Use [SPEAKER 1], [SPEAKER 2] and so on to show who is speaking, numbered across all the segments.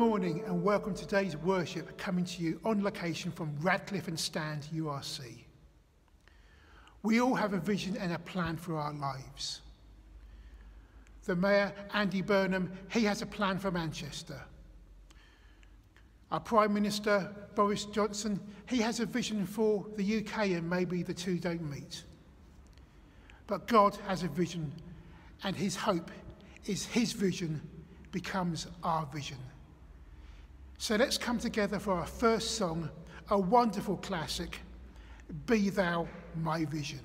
[SPEAKER 1] Good morning and welcome to today's worship coming to you on location from Radcliffe and Stand URC. We all have a vision and a plan for our lives. The Mayor, Andy Burnham, he has a plan for Manchester. Our Prime Minister, Boris Johnson, he has a vision for the UK and maybe the two don't meet. But God has a vision and his hope is his vision becomes our vision. So let's come together for our first song, a wonderful classic, Be Thou My Vision.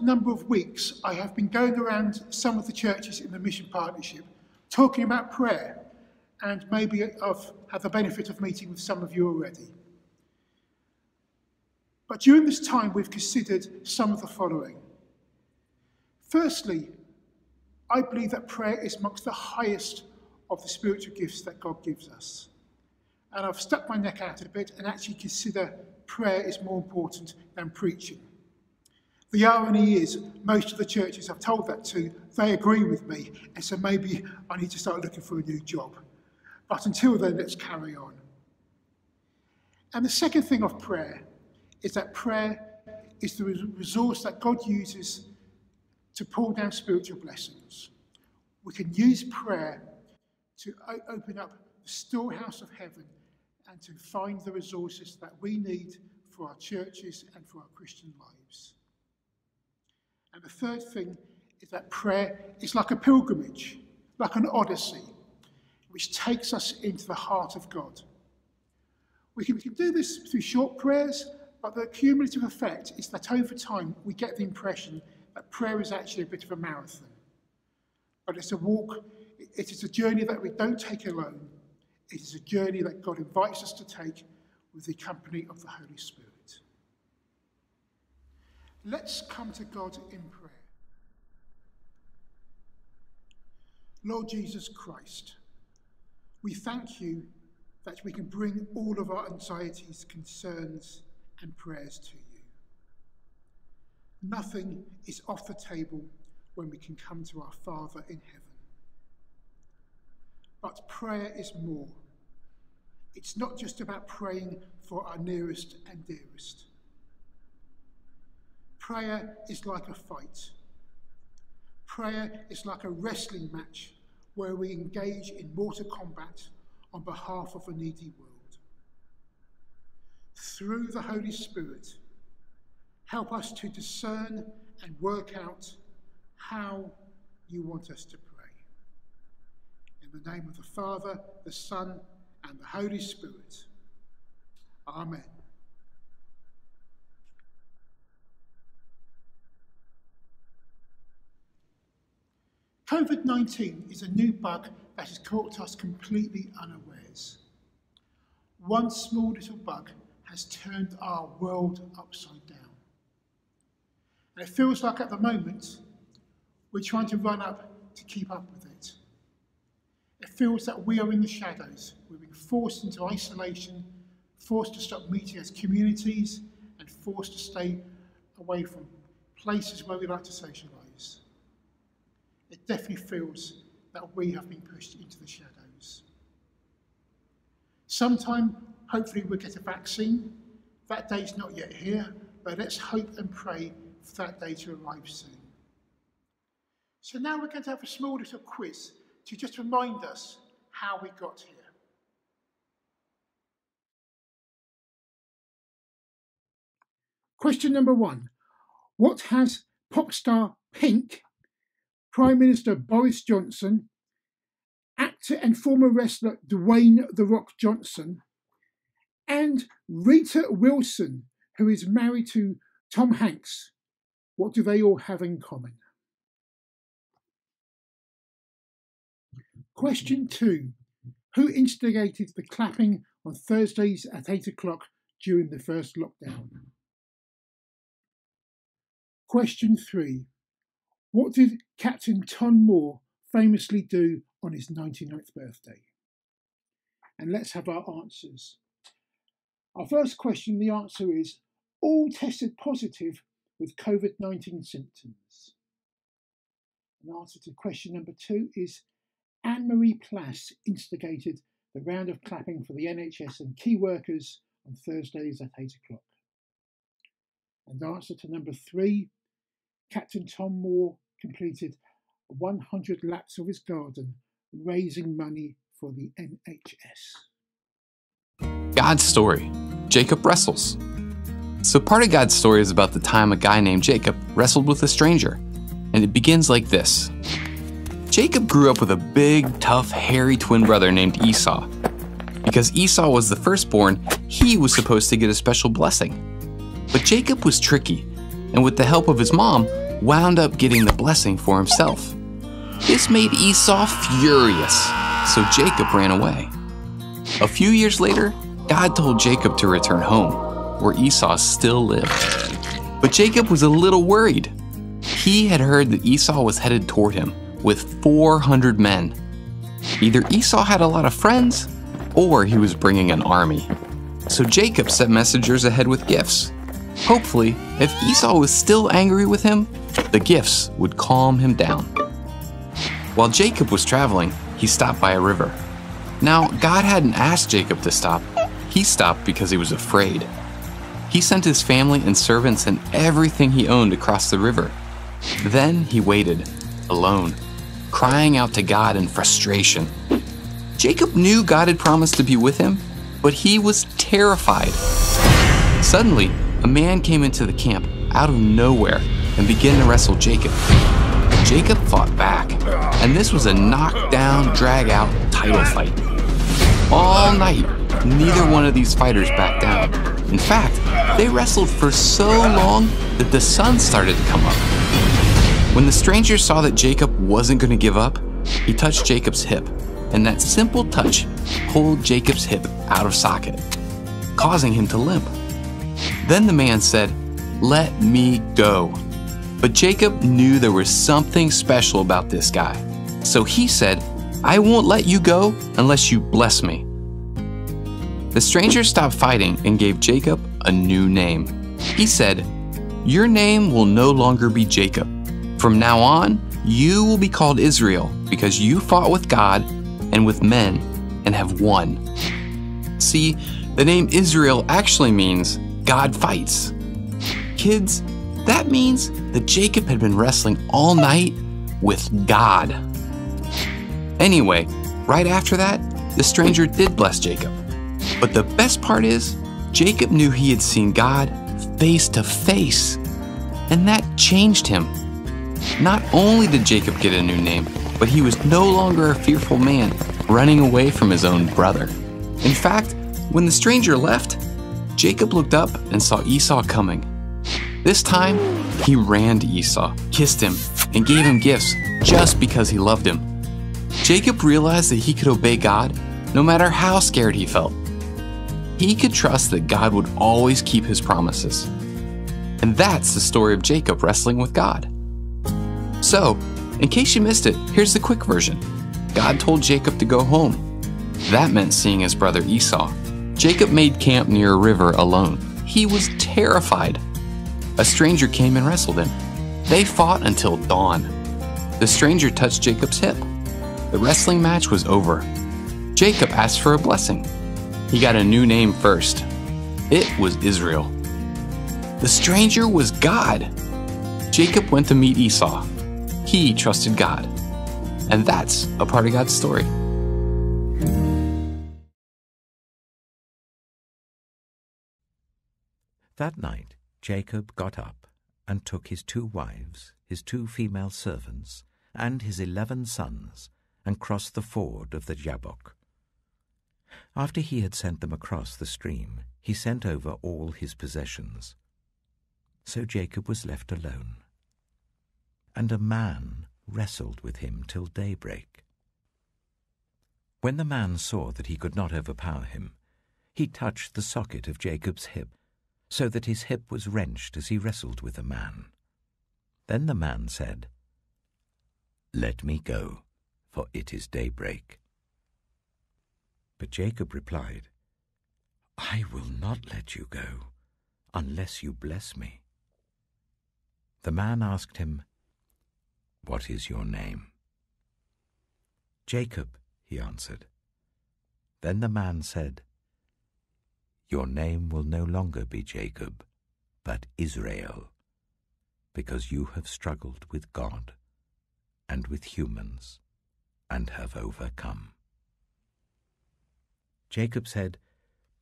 [SPEAKER 1] Number of weeks, I have been going around some of the churches in the Mission Partnership talking about prayer, and maybe I've had the benefit of meeting with some of you already. But during this time, we've considered some of the following. Firstly, I believe that prayer is amongst the highest of the spiritual gifts that God gives us. And I've stuck my neck out a bit and actually consider prayer is more important than preaching. The irony is, most of the churches I've told that to, they agree with me, and so maybe I need to start looking for a new job. But until then, let's carry on. And the second thing of prayer is that prayer is the resource that God uses to pull down spiritual blessings. We can use prayer to open up the storehouse of heaven and to find the resources that we need for our churches and for our Christian lives. And the third thing is that prayer is like a pilgrimage, like an odyssey, which takes us into the heart of God. We can, we can do this through short prayers, but the cumulative effect is that over time we get the impression that prayer is actually a bit of a marathon.
[SPEAKER 2] but it's a walk, it is a journey that we don't take alone. It is a journey that God invites us to take with the company of the Holy Spirit. Let's come to God in prayer. Lord Jesus Christ, we thank you that we can bring all of our anxieties, concerns, and prayers to you. Nothing is off the table when we can come to our Father in heaven. But prayer is more. It's not just about praying for our nearest and dearest. Prayer is like a fight. Prayer is like a wrestling match where we engage in mortal combat on behalf of a needy world. Through the Holy Spirit, help us to discern and work out how you want us to pray. In the name of the Father, the Son, and the Holy Spirit. Amen. COVID 19 is a new bug that has caught us completely unawares. One small little bug has turned our world upside down. And it feels like at the moment we're trying to run up to keep up with it. It feels that we are in the shadows. We're being forced into isolation, forced to stop meeting as communities, and forced to stay away from places where we like to socialise it definitely feels that we have been pushed into the shadows. Sometime, hopefully, we'll get a vaccine. That day's not yet here, but let's hope and pray for that day to arrive soon. So now we're going to have a small little quiz to just remind us how we got here. Question number one What has pop star Pink Prime Minister Boris Johnson, actor and former wrestler Dwayne The Rock Johnson, and Rita Wilson, who is married to Tom Hanks. What do they all have in common? Question two Who instigated the clapping on Thursdays at 8 o'clock during the first lockdown? Question three what did Captain Tom Moore famously do on his 99th birthday? And let's have our answers. Our first question the answer is all tested positive with COVID 19 symptoms. The answer to question number two is Annemarie Plas instigated the round of clapping for the NHS and key workers on Thursdays at 8 o'clock. And answer to number three Captain Tom Moore completed 100 laps of his garden, raising money for the NHS.
[SPEAKER 3] God's story Jacob wrestles. So, part of God's story is about the time a guy named Jacob wrestled with a stranger. And it begins like this Jacob grew up with a big, tough, hairy twin brother named Esau. Because Esau was the firstborn, he was supposed to get a special blessing. But Jacob was tricky, and with the help of his mom, wound up getting the blessing for himself. This made Esau furious, so Jacob ran away. A few years later, God told Jacob to return home, where Esau still lived. But Jacob was a little worried. He had heard that Esau was headed toward him with 400 men. Either Esau had a lot of friends, or he was bringing an army. So Jacob sent messengers ahead with gifts. Hopefully, if Esau was still angry with him, the gifts would calm him down. While Jacob was traveling, he stopped by a river. Now, God hadn't asked Jacob to stop, he stopped because he was afraid. He sent his family and servants and everything he owned across the river. Then he waited, alone, crying out to God in frustration. Jacob knew God had promised to be with him, but he was terrified. Suddenly, a man came into the camp out of nowhere and began to wrestle Jacob. Jacob fought back, and this was a knockdown, drag out title fight. All night, neither one of these fighters backed down. In fact, they wrestled for so long that the sun started to come up. When the stranger saw that Jacob wasn't going to give up, he touched Jacob's hip, and that simple touch pulled Jacob's hip out of socket, causing him to limp. Then the man said, Let me go. But Jacob knew there was something special about this guy. So he said, I won't let you go unless you bless me. The stranger stopped fighting and gave Jacob a new name. He said, Your name will no longer be Jacob. From now on, you will be called Israel because you fought with God and with men and have won. See, the name Israel actually means God fights. Kids, that means that Jacob had been wrestling all night with God. Anyway, right after that, the stranger did bless Jacob. But the best part is, Jacob knew he had seen God face to face, and that changed him. Not only did Jacob get a new name, but he was no longer a fearful man running away from his own brother. In fact, when the stranger left, Jacob looked up and saw Esau coming. This time, he ran to Esau, kissed him, and gave him gifts just because he loved him. Jacob realized that he could obey God no matter how scared he felt. He could trust that God would always keep his promises. And that's the story of Jacob wrestling with God. So, in case you missed it, here's the quick version God told Jacob to go home. That meant seeing his brother Esau. Jacob made camp near a river alone. He was terrified. A stranger came and wrestled him. They fought until dawn. The stranger touched Jacob's hip. The wrestling match was over. Jacob asked for a blessing. He got a new name first. It was Israel. The stranger was God. Jacob went to meet Esau. He trusted God. And that's a part of God's story.
[SPEAKER 4] That night Jacob got up and took his two wives, his two female servants, and his eleven sons, and crossed the ford of the Jabbok. After he had sent them across the stream, he sent over all his possessions. So Jacob was left alone. And a man wrestled with him till daybreak. When the man saw that he could not overpower him, he touched the socket of Jacob's hip, so that his hip was wrenched as he wrestled with the man. Then the man said, Let me go, for it is daybreak. But Jacob replied, I will not let you go unless you bless me. The man asked him, What is your name? Jacob, he answered. Then the man said, Your name will no longer be Jacob, but Israel, because you have struggled with God and with humans and have overcome. Jacob said,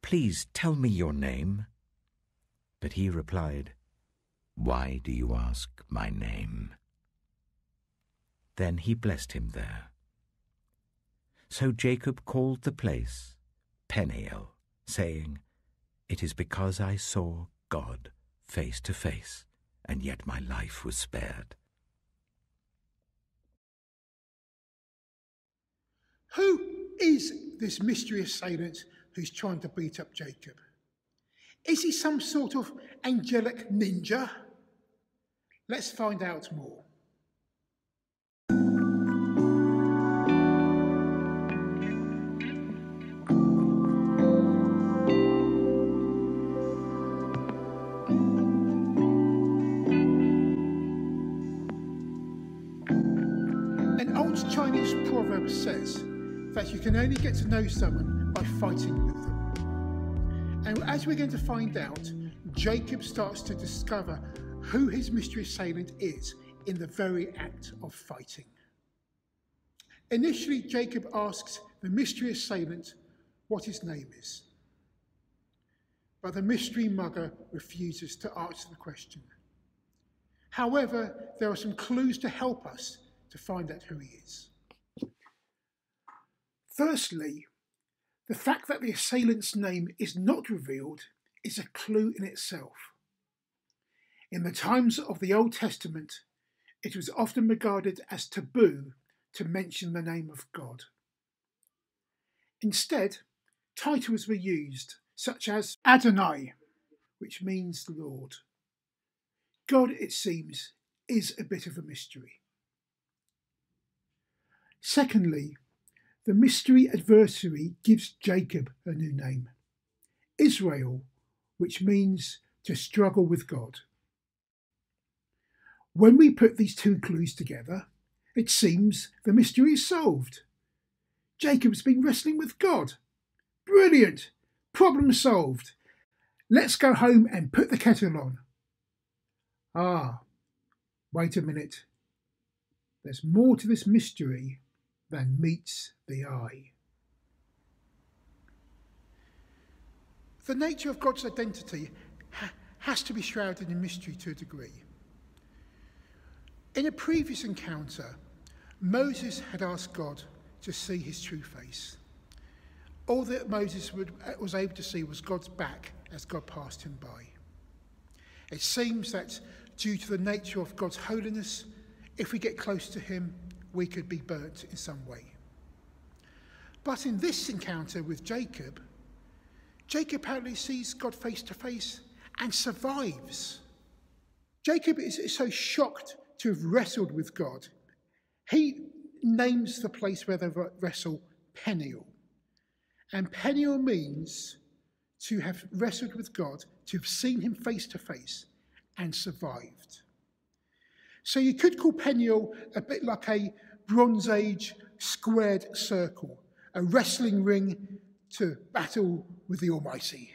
[SPEAKER 4] Please tell me your name. But he replied, Why do you ask my name? Then he blessed him there. So Jacob called the place Peniel, saying, It is because I saw God face to face, and yet my life was spared.
[SPEAKER 2] Who is this mystery assailant who's trying to beat up Jacob? Is he some sort of angelic ninja? Let's find out more. Says that you can only get to know someone by fighting with them. And as we're going to find out, Jacob starts to discover who his mystery assailant is in the very act of fighting. Initially, Jacob asks the mystery assailant what his name is. But the mystery mugger refuses to answer the question. However, there are some clues to help us to find out who he is. Firstly, the fact that the assailant's name is not revealed is a clue in itself. In the times of the Old Testament, it was often regarded as taboo to mention the name of God. Instead, titles were used, such as Adonai, which means Lord. God, it seems, is a bit of a mystery. Secondly, the mystery adversary gives Jacob a new name Israel, which means to struggle with God. When we put these two clues together, it seems the mystery is solved. Jacob's been wrestling with God. Brilliant! Problem solved. Let's go home and put the kettle on. Ah, wait a minute. There's more to this mystery than meets the eye. The nature of God's identity ha- has to be shrouded in mystery to a degree. In a previous encounter, Moses had asked God to see his true face. All that Moses would, uh, was able to see was God's back as God passed him by. It seems that due to the nature of God's holiness, if we get close to him, we could be burnt in some way. But in this encounter with Jacob, Jacob apparently sees God face to face and survives. Jacob is so shocked to have wrestled with God. He names the place where they wrestle Peniel. And Peniel means to have wrestled with God, to have seen him face to face and survived. So you could call Peniel a bit like a Bronze Age squared circle, a wrestling ring to battle with the Almighty.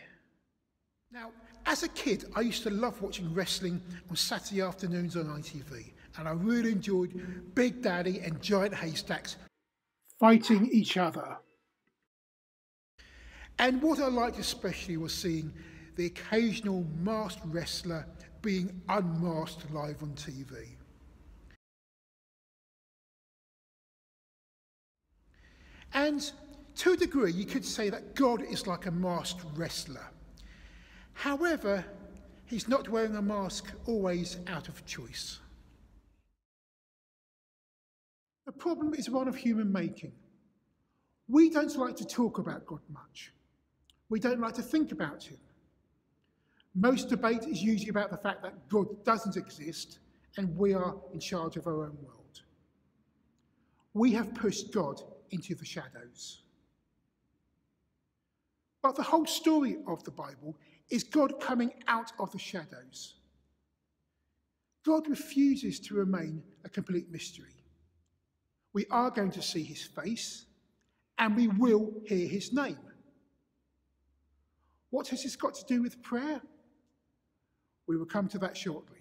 [SPEAKER 2] Now, as a kid, I used to love watching wrestling on Saturday afternoons on ITV and I really enjoyed Big Daddy and Giant Haystacks fighting each other. And what I liked especially was seeing the occasional masked wrestler being unmasked live on TV. And to a degree, you could say that God is like a masked wrestler. However, he's not wearing a mask always out of choice. The problem is one of human making. We don't like to talk about God much. We don't like to think about him. Most debate is usually about the fact that God doesn't exist and we are in charge of our own world. We have pushed God into the shadows. But the whole story of the Bible is God coming out of the shadows. God refuses to remain a complete mystery we are going to see his face and we will hear his name. What has this got to do with prayer? We will come to that shortly.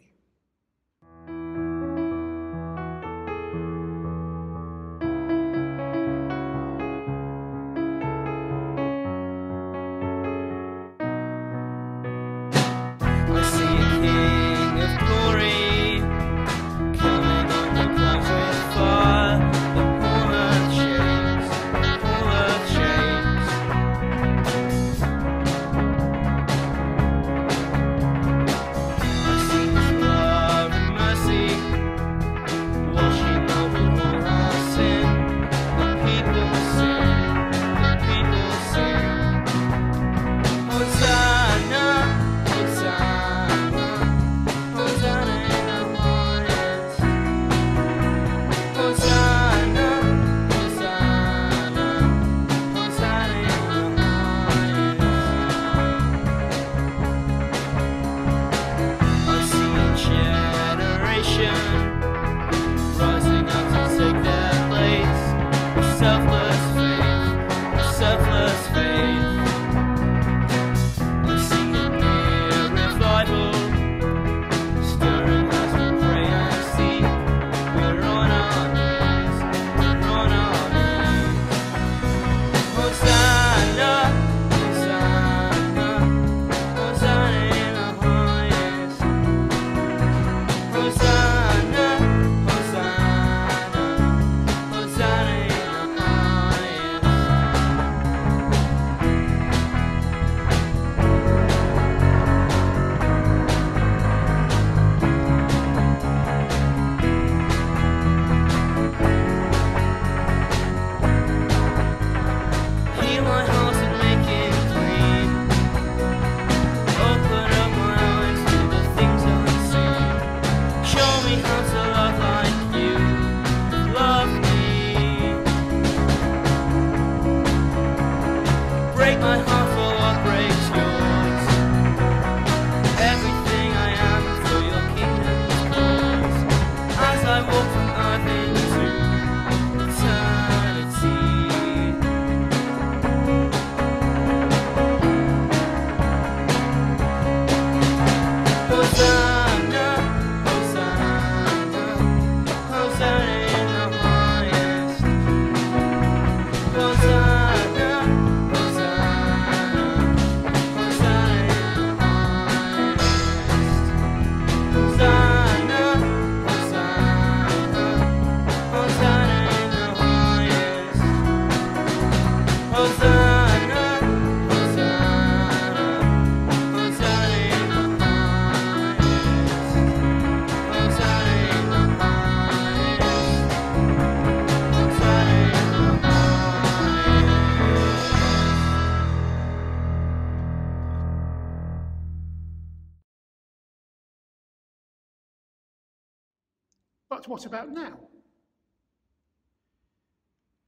[SPEAKER 2] But what about now?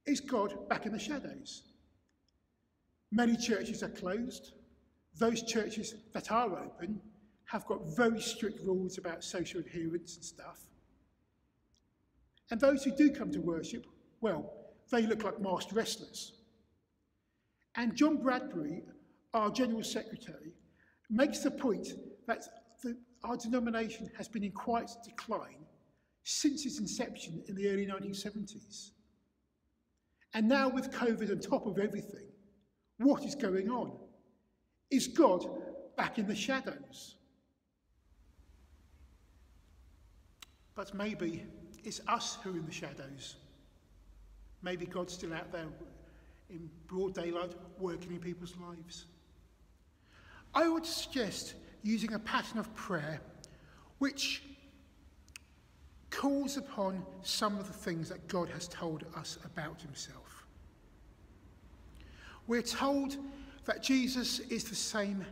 [SPEAKER 2] Is God back in the shadows? Many churches are closed. Those churches that are open have got very strict rules about social adherence and stuff. And those who do come to worship, well, they look like masked wrestlers. And John Bradbury, our General Secretary, makes the point that the, our denomination has been in quite decline since its inception in the early 1970s. And now, with COVID on top of everything, what is going on? Is God back in the shadows? But maybe it's us who are in the shadows. Maybe God's still out there in broad daylight working in people's lives. I would suggest using a pattern of prayer which calls upon some of the things that God has told us about himself. We're told that Jesus is the same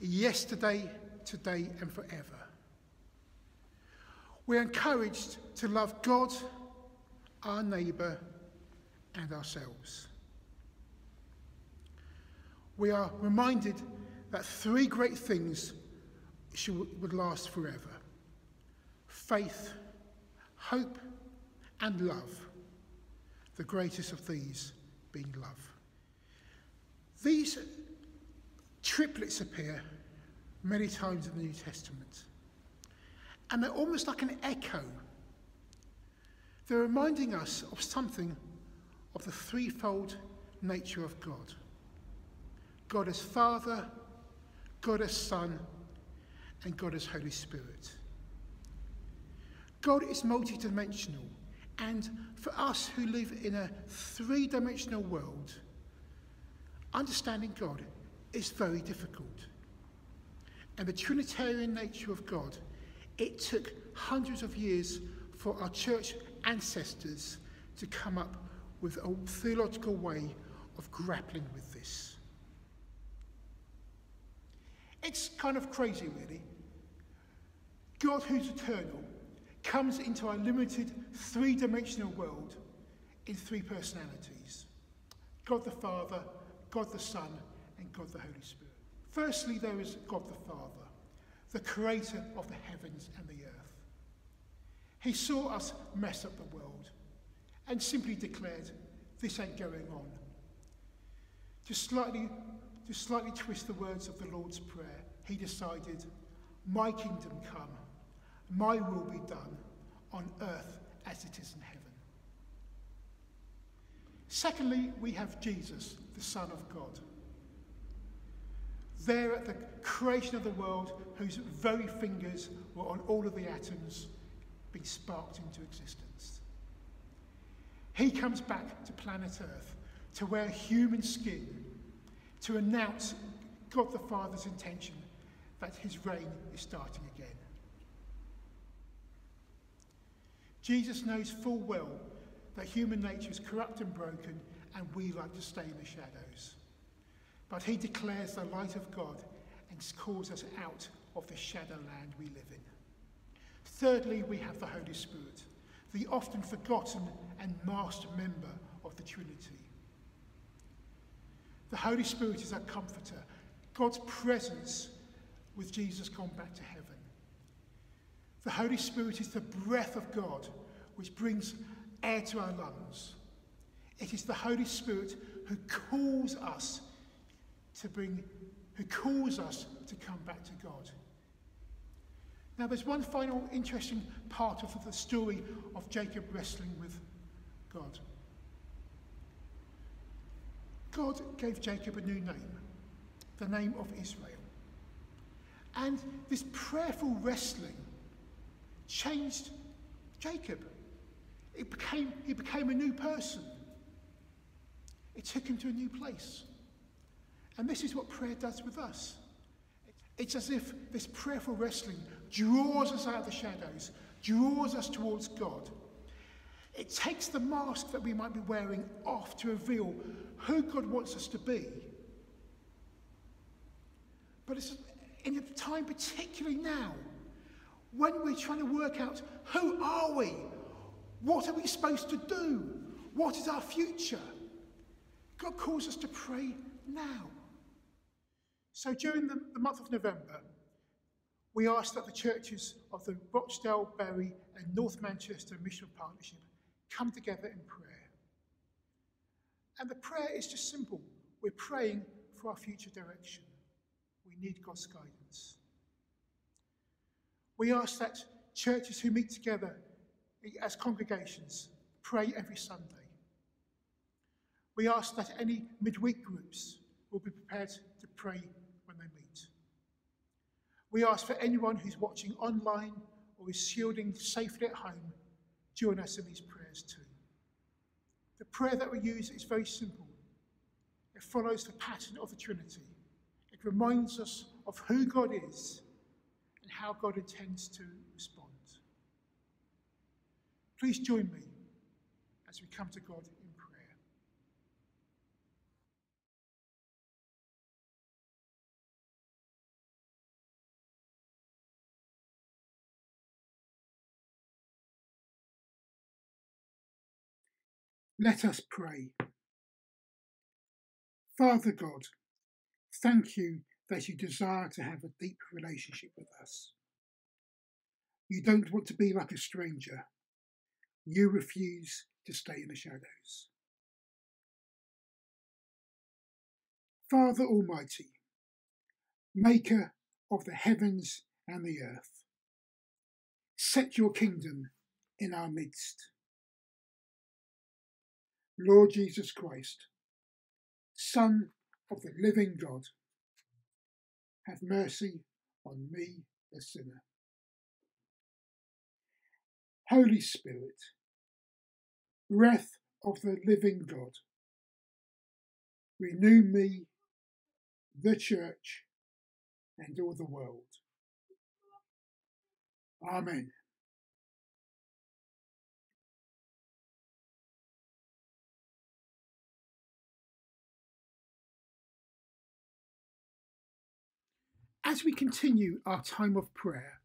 [SPEAKER 2] yesterday, today, and forever. We're encouraged to love God, our neighbour, and ourselves. We are reminded that three great things should, would last forever faith, hope, and love, the greatest of these being love. These triplets appear many times in the New Testament, and they're almost like an echo. They're reminding us of something of the threefold nature of God God as Father, God as Son, and God as Holy Spirit. God is multidimensional, and for us who live in a three dimensional world, understanding God is very difficult. And the Trinitarian nature of God, it took hundreds of years for our church ancestors to come up with a theological way of grappling with this. It's kind of crazy, really. God, who's eternal, comes into our limited three dimensional world in three personalities God the Father, God the Son, and God the Holy Spirit. Firstly, there is God the Father, the creator of the heavens and the earth. He saw us mess up the world and simply declared, This ain't going on. To slightly, to slightly twist the words of the Lord's Prayer, he decided, My kingdom come my will be done on earth as it is in heaven. Secondly, we have Jesus, the Son of God. There at the creation of the world, whose very fingers were on all of the atoms being sparked into existence. He comes back to planet Earth to wear human skin to announce God the Father's intention that his reign is starting again. Jesus knows full well that human nature is corrupt and broken, and we like to stay in the shadows. But he declares the light of God and calls us out of the shadow land we live in. Thirdly, we have the Holy Spirit, the often forgotten and masked member of the Trinity. The Holy Spirit is our comforter, God's presence with Jesus gone back to heaven. The Holy Spirit is the breath of God which brings air to our lungs. It is the Holy Spirit who calls us to bring, who calls us to come back to God. Now, there's one final interesting part of the story of Jacob wrestling with God. God gave Jacob a new name, the name of Israel. And this prayerful wrestling changed Jacob. It became, he became a new person. It took him to a new place. And this is what prayer does with us. It's as if this prayerful wrestling draws us out of the shadows, draws us towards God. It takes the mask that we might be wearing off to reveal who God wants us to be. But it's in a time, particularly now, when we're trying to work out who are we? What are we supposed to do? What is our future? God calls us to pray now. So during the, the month of November, we ask that the churches of the Rochdale, Bury, and North Manchester Mission Partnership come together in prayer. And the prayer is just simple. We're praying for our future direction. We need God's guidance. We ask that churches who meet together as congregations pray every Sunday. We ask that any midweek groups will be prepared to pray when they meet. We ask for anyone who's watching online or is shielding safely at home, join us in these prayers too. The prayer that we use is very simple. It follows the pattern of the Trinity. It reminds us of who God is and how God intends to respond. Please join me as we come to God in prayer. Let us pray. Father God, thank you that you desire to have a deep relationship with us. You don't want to be like a stranger you refuse to stay in the shadows. Father Almighty, Maker of the heavens and the earth, set your kingdom in our midst. Lord Jesus Christ, Son of the living God, have mercy on me, a sinner. Holy Spirit, breath of the living God. Renew me, the church, and all the world. Amen. As we continue our time of prayer,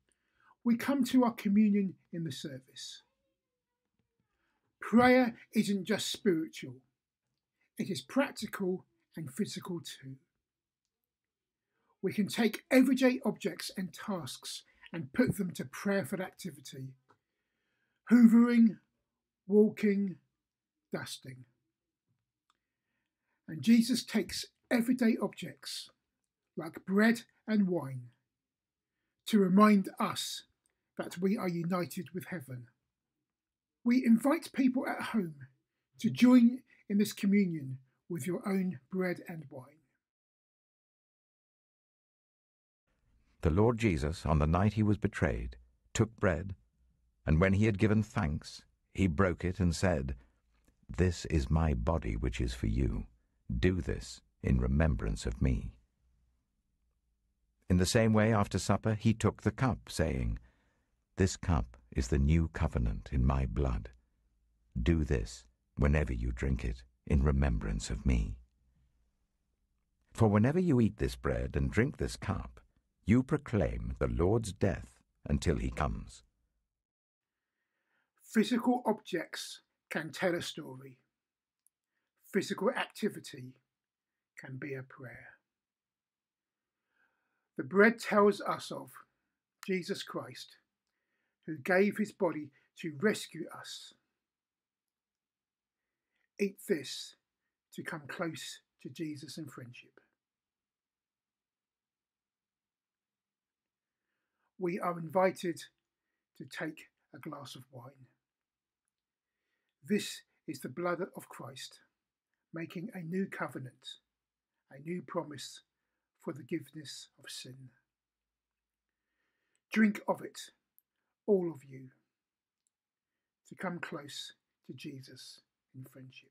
[SPEAKER 2] we come to our communion in the service. Prayer isn't just spiritual, it is practical and physical too. We can take everyday objects and tasks and put them to prayerful activity. Hoovering, walking, dusting. And Jesus takes everyday objects like bread and wine to remind us that we are united with heaven. We invite people at home to join in this communion with your own bread and wine.
[SPEAKER 4] The Lord Jesus, on the night he was betrayed, took bread, and when he had given thanks, he broke it and said, This is my body which is for you. Do this in remembrance of me. In the same way, after supper, he took the cup, saying, This cup is the new covenant in my blood. Do this whenever you drink it in remembrance of me. For whenever you eat this bread and drink this cup, you proclaim the Lord's death until he comes.
[SPEAKER 2] Physical objects can tell a story. Physical activity can be a prayer. The bread tells us of Jesus Christ who gave his body to rescue us. Eat this to come close to Jesus in friendship. We are invited to take a glass of wine. This is the blood of Christ, making a new covenant, a new promise for forgiveness of sin. Drink of it, all of you, to come close to Jesus in friendship.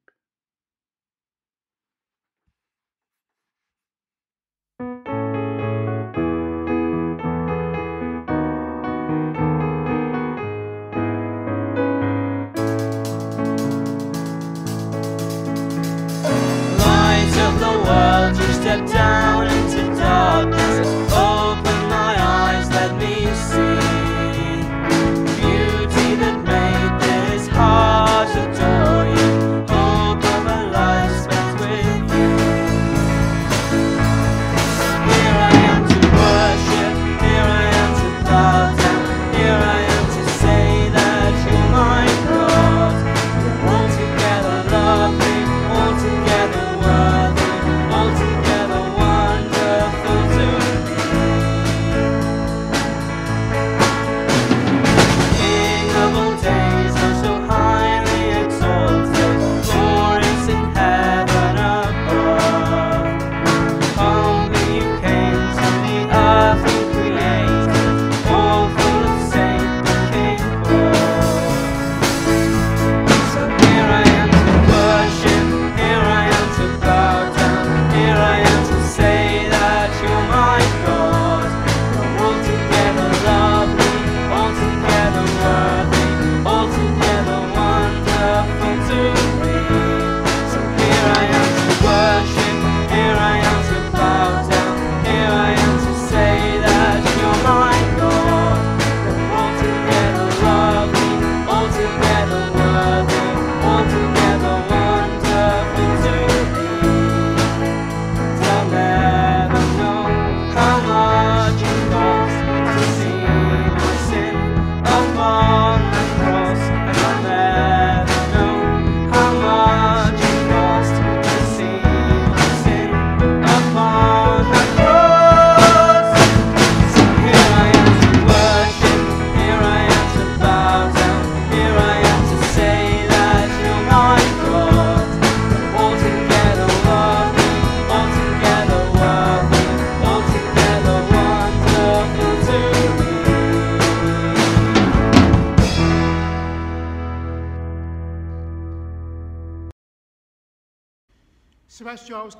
[SPEAKER 1] step down.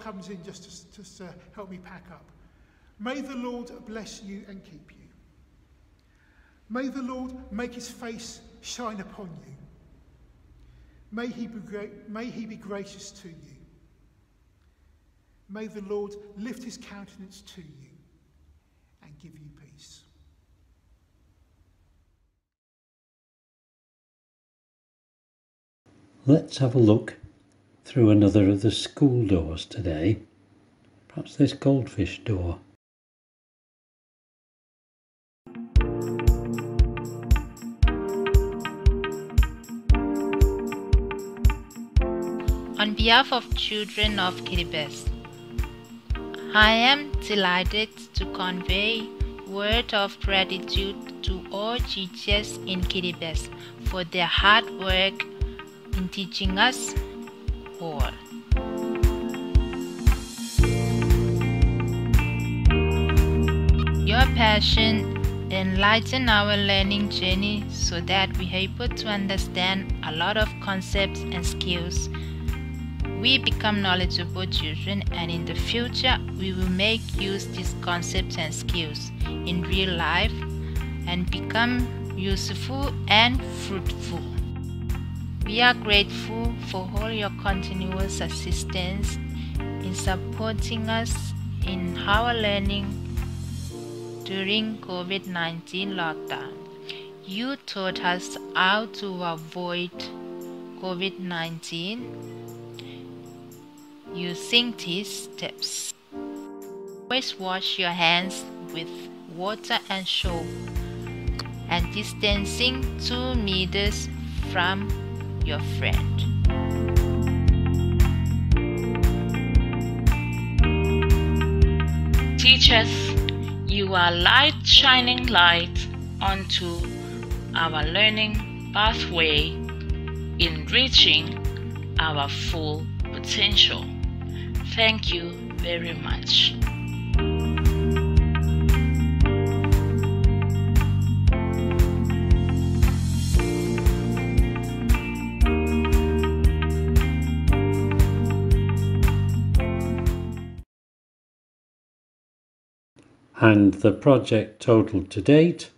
[SPEAKER 1] Comes in just to, just to uh, help me pack up, may the Lord bless you and keep you. May the Lord make his face shine upon you. May he be, great, may he be gracious to you. May the Lord lift his countenance to you and give you peace.
[SPEAKER 5] Let's have a look through another of the school doors today. Perhaps this goldfish door.
[SPEAKER 6] On behalf of children of Kiribati, I am delighted to convey word of gratitude to all teachers in Kiribati for their hard work in teaching us your passion enlighten our learning journey so that we are able to understand a lot of concepts and skills. We become knowledgeable children and in the future we will make use these concepts and skills in real life and become useful and fruitful. We are grateful for all your continuous assistance in supporting us in our learning during COVID 19 lockdown. You taught us how to avoid COVID 19 using these steps. Always wash your hands with water and soap and distancing 2 meters from your friend.
[SPEAKER 7] Teachers, you are light shining light onto our learning pathway in reaching our full potential. Thank you very much.
[SPEAKER 5] And the project total to date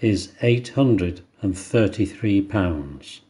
[SPEAKER 5] is £833.